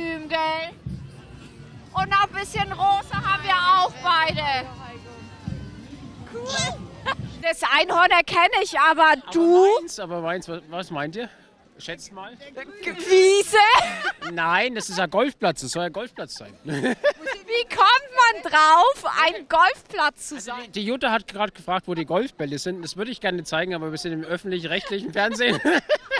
Kostüm, gell? Und ein bisschen rosa haben wir auch beide. Cool. Das Einhorn erkenne ich, aber du? Meins, aber meins, was, was meint ihr? Schätzt mal. Wiese? Nein, das ist ein Golfplatz. Das soll ein Golfplatz sein. Wie kommt man drauf, ein Golfplatz zu sein? Die Jutta hat gerade gefragt, wo die Golfbälle sind. Das würde ich gerne zeigen, aber wir sind im öffentlich-rechtlichen Fernsehen.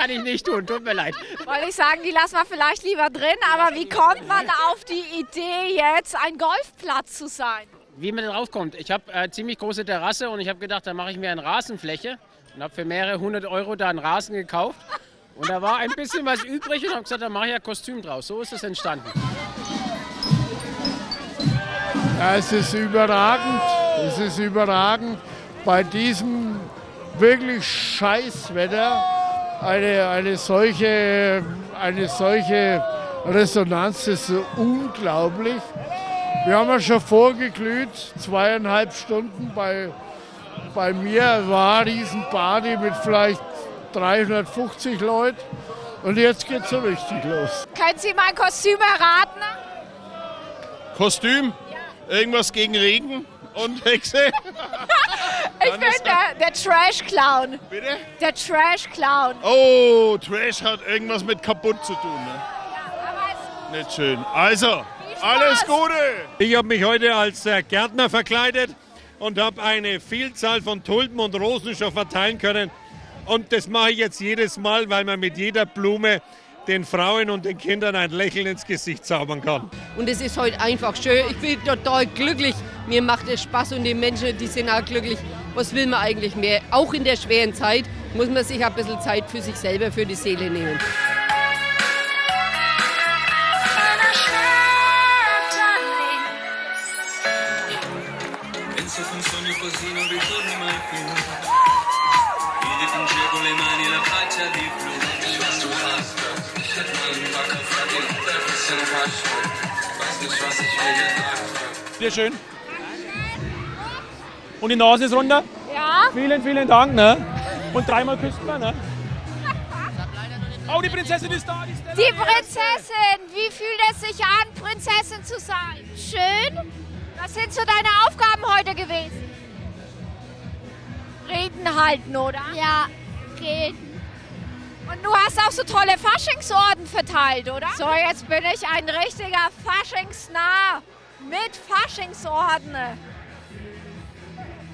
Kann ich nicht tun, tut mir leid. Wollte ich sagen, die lassen wir vielleicht lieber drin, aber wie kommt man auf die Idee, jetzt ein Golfplatz zu sein? Wie man drauf kommt. Ich habe eine ziemlich große Terrasse und ich habe gedacht, da mache ich mir eine Rasenfläche und habe für mehrere hundert Euro da einen Rasen gekauft. Und da war ein bisschen was übrig und habe gesagt, da mache ich ein Kostüm draus. So ist es entstanden. Es ist überragend. Es ist überragend. Bei diesem wirklich Scheißwetter eine, eine, solche, eine solche Resonanz ist unglaublich. Wir haben ja schon vorgeglüht, zweieinhalb Stunden bei, bei mir war Riesenparty mit vielleicht 350 Leuten. Und jetzt geht es so richtig los. Können Sie mein Kostüm erraten? Kostüm? Irgendwas gegen Regen und Hexe? ich bin der, der Trash-Clown. Bitte? Der Trash-Clown. Oh, Trash hat irgendwas mit kaputt zu tun. Ne? Nicht schön. Also, alles Gute! Ich habe mich heute als äh, Gärtner verkleidet und habe eine Vielzahl von Tulpen und Rosen schon verteilen können. Und das mache ich jetzt jedes Mal, weil man mit jeder Blume den Frauen und den Kindern ein Lächeln ins Gesicht zaubern kann. Und es ist heute einfach schön. Ich bin total glücklich. Mir macht es Spaß und die Menschen, die sind auch glücklich. Was will man eigentlich mehr? Auch in der schweren Zeit muss man sich ein bisschen Zeit für sich selber, für die Seele nehmen. Sehr schön. Und die Nase ist runter? Ja. Vielen, vielen Dank. Ne? Und dreimal küsst man. Ne? Oh, die Prinzessin ist da. Die, ist da. Die Prinzessin, wie fühlt es sich an, Prinzessin zu sein? Schön. Was sind so deine Aufgaben heute gewesen? Reden halten, oder? Ja, reden. Und du hast auch so tolle Faschingsorden verteilt, oder? So, jetzt bin ich ein richtiger Faschingsnah mit Faschingsorden. Thank you.